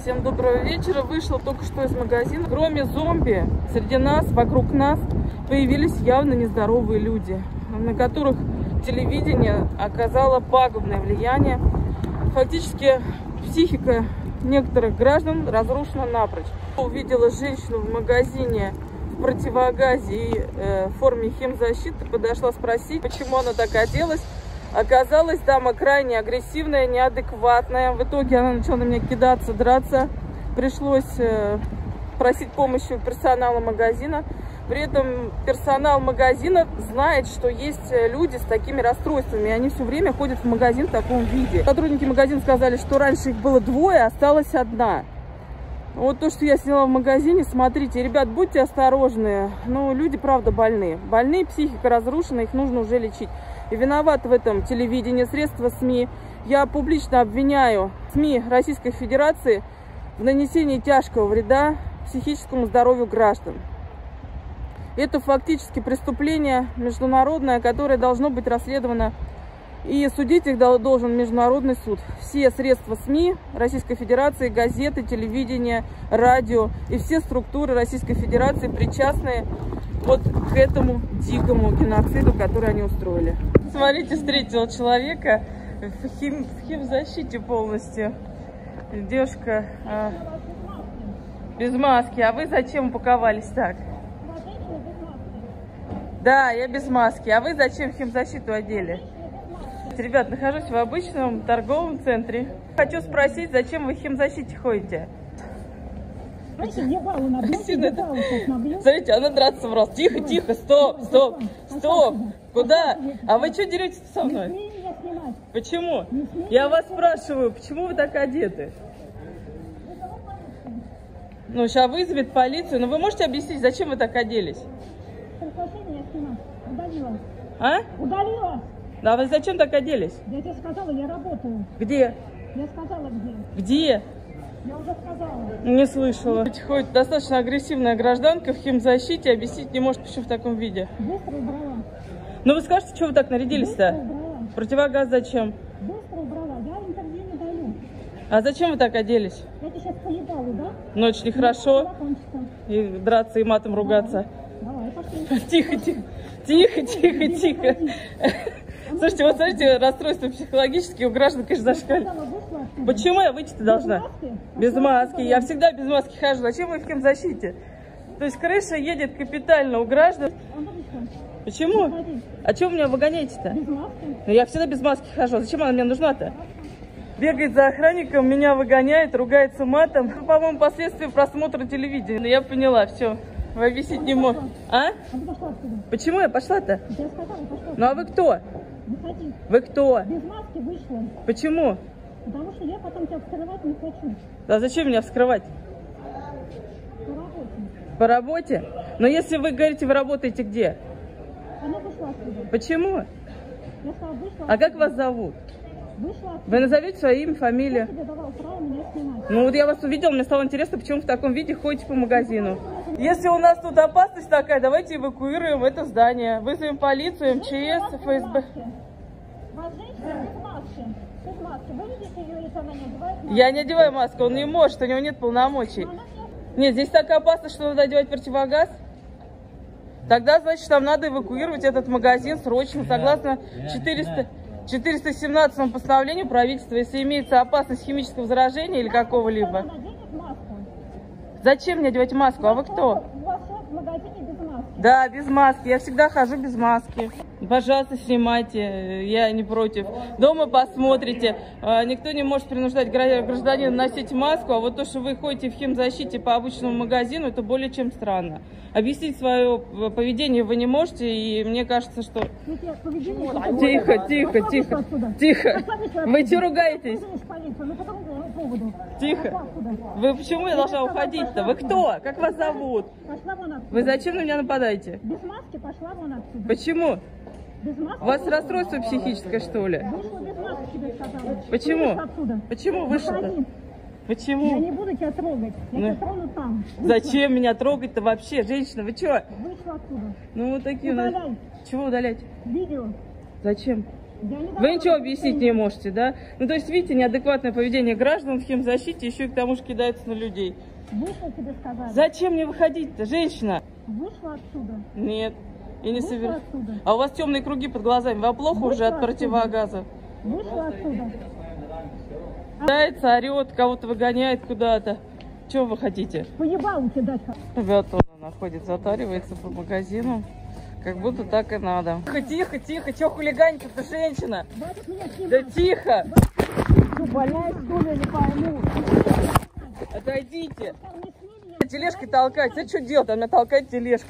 Всем доброго вечера. Вышла только что из магазина. Кроме зомби, среди нас, вокруг нас появились явно нездоровые люди, на которых телевидение оказало пагубное влияние. Фактически психика некоторых граждан разрушена напрочь. Увидела женщину в магазине в противогазе и э, форме химзащиты, подошла спросить, почему она так оделась. Оказалась дама крайне агрессивная, неадекватная. В итоге она начала на меня кидаться, драться. Пришлось э, просить помощи у персонала магазина. При этом персонал магазина знает, что есть э, люди с такими расстройствами. И они все время ходят в магазин в таком виде. Сотрудники магазина сказали, что раньше их было двое, осталась одна. Вот то, что я сняла в магазине, смотрите, ребят, будьте осторожны. Ну, люди, правда, больны. Больные, психика разрушена, их нужно уже лечить. И виноват в этом телевидение, средства СМИ. Я публично обвиняю СМИ Российской Федерации в нанесении тяжкого вреда психическому здоровью граждан. Это фактически преступление международное, которое должно быть расследовано. И судить их должен Международный суд. Все средства СМИ Российской Федерации, газеты, телевидение, радио и все структуры Российской Федерации причастные вот к этому дикому геноциду, который они устроили. Смотрите, встретила человека в, хим, в химзащите полностью. Девушка а, без маски. А вы зачем упаковались так? Да, я без маски. А вы зачем химзащиту одели? Ребят, нахожусь в обычном торговом центре. Хочу спросить, зачем вы в химзащите ходите? Смотрите, она драться в рост. Тихо, тихо, стоп, стоп, стоп. Куда? А вы что деретесь со мной? Почему? Я вас спрашиваю, почему вы так одеты? Ну, сейчас вызовет полицию. Но вы можете объяснить, зачем вы так оделись? А? Удалила. Да, вы зачем так оделись? Я тебе сказала, я работаю. Где? Я сказала, где. Где? Я уже сказала. Не слышала. Ходит достаточно агрессивная гражданка в химзащите, объяснить не может, почему в таком виде. Быстро убрала. Ну вы скажете, что вы так нарядились-то? Противогаз зачем? Быстро убрала. Я интервью не даю. А зачем вы так оделись? Я тебе сейчас поебалу, да? Ну, очень нехорошо. И драться, и матом ругаться. Давай, пошли. Тихо, тихо. Тихо, тихо, тихо. Слушайте, вот смотрите, расстройства психологические у граждан, конечно, отсюда. Почему я выйти-то должна? маски? Без маски. Я всегда без маски хожу. Зачем вы в химзащите? То есть крыша едет капитально у граждан. А ну. Почему? А чего вы меня выгоняете-то? Ну, я всегда без маски хожу. Зачем она мне нужна-то? Бегает за охранником, меня выгоняет, ругается матом. Ну, По-моему, последствия просмотра телевидения. Но я поняла, все. Вы объяснить не можете. А? А. Почему я пошла-то? Ну а вы кто? Выходи. Вы кто? Без маски вышла. Почему? Потому что я потом тебя вскрывать не хочу. А зачем меня вскрывать? По работе. По работе? Но если вы говорите, вы работаете где? Она вышла отсюда. Почему? Я сказала, вышла А как вас зовут? Вышла отсюда. Вы назовете свое имя, Я фамилию? тебе давал право меня снимать. Ну вот я вас увидела, мне стало интересно, почему в таком виде ходите по магазину. Если у нас тут опасность такая, давайте эвакуируем это здание. Вызовем полицию, МЧС, ФСБ. Я не одеваю маску, он не может, у него нет полномочий. Нет, здесь такая опасность, что надо одевать противогаз. Тогда, значит, нам надо эвакуировать этот магазин срочно, согласно 400, 417 постановлению правительства, если имеется опасность химического заражения или какого-либо. Зачем мне одевать маску? А вы кто? У вас человек в магазине без маски. Да, без маски. Я всегда хожу без маски. Пожалуйста, снимайте. Я не против. Дома посмотрите. А, Никто не может принуждать гра- гражданина носить маску, а вот то, что вы ходите в химзащите по обычному магазину, это более чем странно. Объяснить свое э, поведение вы не можете, и мне кажется, что... Ну, Тихо, тихо, тихо, отсюда. тихо. Вышла Вы что ругаетесь? Поводу? Тихо. Вы почему я должна уходить-то? Вы кто? Как вас зовут? Пошла вон отсюда. Вы зачем на меня нападаете? Без маски пошла вон отсюда. Почему? Без маски. У вас расстройство психическое, что ли? Вышла без маски, тебе сказала. Почему? Вышла. Почему вышла-то? Я Почему? не буду тебя трогать. Я Ну. тебя трону там. Вышла. Зачем меня трогать-то вообще? Женщина, вы что? Вышла отсюда. Ну вот такие у нас... Удаляй Чего удалять? видео. Зачем? Вы ничего объяснить не можете, да? Ну, то есть, видите, неадекватное поведение граждан в химзащите еще и к тому же кидается на людей. Вышла тебе сказали. Зачем мне выходить-то, женщина? Вышла отсюда. Нет, и не собираюсь. отсюда. А у вас темные круги под глазами. Вам плохо Вышла уже от отсюда. противогаза? Вышла отсюда. Кидается, орет, кого-то выгоняет куда-то. Чего вы хотите? Поебал тебе дать. Вот он находит, затаривается по магазину. Как будто так и надо. Тихо, тихо, тихо, чего хулиганить-то, женщина? Хватит меня Да тихо! Что, больная что ли, я не пойму. Отойдите! Тележкой толкать. Это что делать? Она толкает тележку.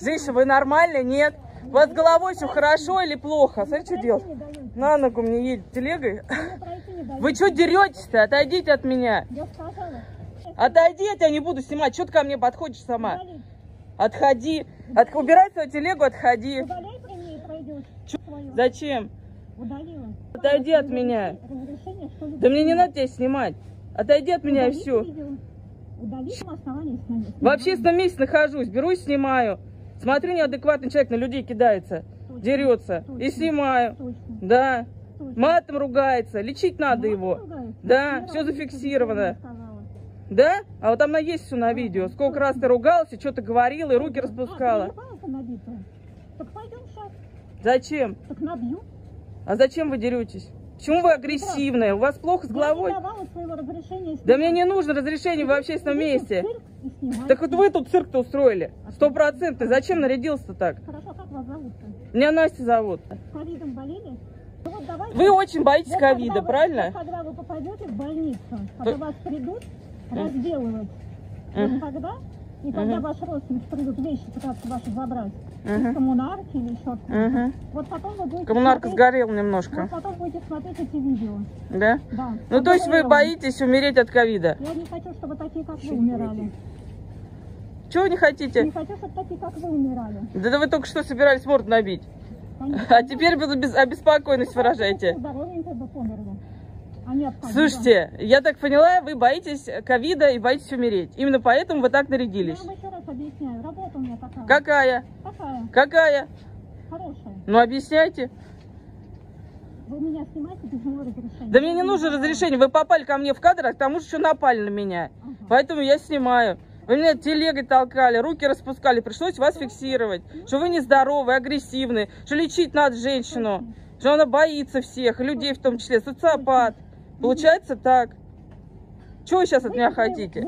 Женщина, вы нормально? Нет? У вас головой все хорошо или плохо? Смотри, что делать? На ногу мне едет телегой. Вы что деретесь-то? Отойдите от меня. Отойди, я тебя не буду снимать. Что ты ко мне подходишь сама? Отходи. От... Убирай свою телегу, отходи. Зачем? Удалила. Отойди от меня. Да мне не надо тебя снимать. Отойди от меня и все. В общественном месте нахожусь, беру и снимаю. Смотрю, неадекватный человек на людей кидается, дерется. И снимаю. Да. Матом ругается. Лечить надо его. Да, разу зафиксировано. Да? А вот там на есть все на видео. Сколько раз ты ругался, что-то говорила и руки А, распускала. Так пойдем сейчас. Зачем? Так набью. А зачем вы деретесь? Почему вы агрессивная? У вас плохо с головой? Да мне не нужно разрешение в общественном месте. Так вот вы тут цирк-то устроили. Сто процентов. Зачем нарядился так? Хорошо, как вас зовут-то? Меня Настя зовут. Ковидом болели? Ну вот давайте- Вы очень боитесь Вот ковида, правильно? Когда вы попадете в больницу, когда вас придут. Разделывать, вот тогда, и когда Мгм. ваши родственники придут вещи пытаться ваши забрать, из коммунарки или еще Мгм. вот потом вы будете Коммунарка смотреть- сгорела вот немножко. потом будете смотреть эти видео. Да? Да. Ну, то есть вы боитесь умереть от ковида? Я не хочу, чтобы такие, как вы, умирали. Чего не Не хотите? хочу, чтобы такие, как вы, умирали. Да, да вы только что собирались морду набить. Конечно. А теперь без- обеспокоенность выражаете. Здоровенькие бы померли. Слушайте, я так поняла, вы боитесь ковида и боитесь умереть. Именно поэтому вы так Я нарядились. вам еще раз объясняю. Работа у меня такая. Какая? Какая? Какая? Хорошая. Ну объясняйте. Вы меня снимаете без моего разрешения. Да мне не нужно разрешение. Вы попали ко мне в кадр, а к тому же еще напали на меня. Ага. Поэтому я снимаю. Вы меня телегой толкали, руки распускали. Пришлось вас фиксировать. Что вы нездоровы, агрессивны. Что лечить надо женщину. Что она боится всех, людей в том числе. Социопат. Получается так. Чего вы сейчас от меня хотите?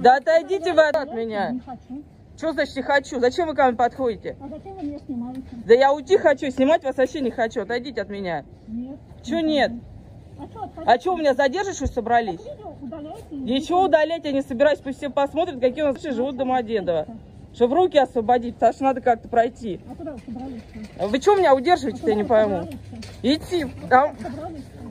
Да отойдите вы от меня. Что значит не хочу? Зачем вы ко мне подходите? А зачем вы меня снимаете? Да я уйти хочу, снимать вас вообще не хочу. Отойдите от меня. Нет. Не нет? А что, А что, у меня задержишь, что собрались? Удаляйте. Ничего удалять я не собираюсь, пусть все посмотрят, какие у нас вообще живут Домодедово. Чтобы руки освободить, потому что надо как-то пройти. А куда вы собрались? Вы что меня удерживаете, я не пойму? Идти. Там.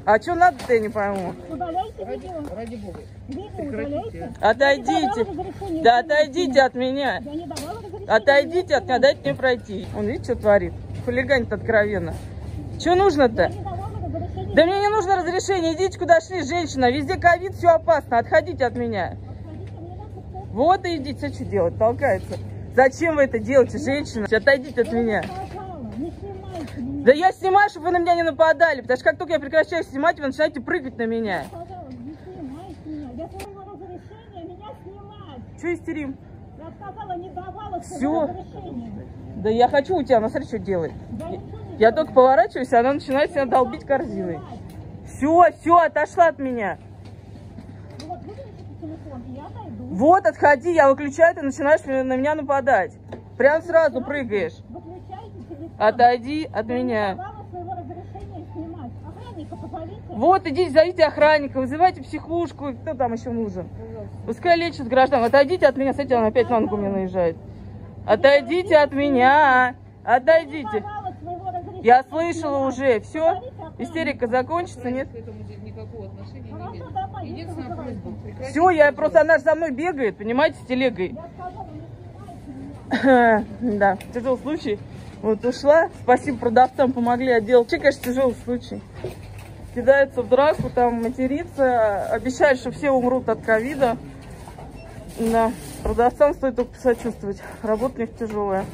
А что надо-то, я не пойму? Удаляйте видео. Ради бога. Видео удаляйте. Отойдите. Да отойдите от меня. Я не давала Отойдите от меня, дайте мне пройти. Он, видите, что творит? Хулиганит откровенно. Что нужно-то? Да мне не нужно разрешение, идите куда шли, женщина. Везде ковид, все опасно. Отходите от меня. Отходите, мне надо кто- Вот и идите, что делать, толкается. Зачем вы это делаете, женщина? Отойдите от меня. сказала, не снимайте меня. Да я снимаю, чтобы вы на меня не нападали, потому что как только я прекращаю снимать, вы начинаете прыгать на меня. Я сказала, не снимайте меня. Я своего разрешения меня снимать. Че истерим? Я сказала, не давала разрешения. Да я хочу у тебя, она смотри, что делает. Да Я делаю. только поворачиваюсь, а она начинает себя долбить корзиной. Все, все, отошла от меня. Ну телефон, я. Вот, отходи, я выключаю, ты начинаешь на меня нападать. Прям сразу прыгаешь. Отойди от меня. Вот, идите, зовите охранника, вызывайте психушку, кто там еще нужен. Пускай лечат граждан. Отойдите от меня, смотрите, он опять на ногу мне наезжает. Отойдите от меня. Отойдите. Я слышала уже. Все? Истерика закончится, нет? Все, я просто, она же за мной бегает, понимаете, с телегой. Я сказала, не снимайте меня. Да, тяжелый случай. Вот ушла. Спасибо продавцам, помогли отдел. Вообще, конечно, тяжелый случай. Кидается в драку, там матерится. Обещают, что все умрут от ковида. Да, продавцам стоит только посочувствовать. Работа у них тяжелая.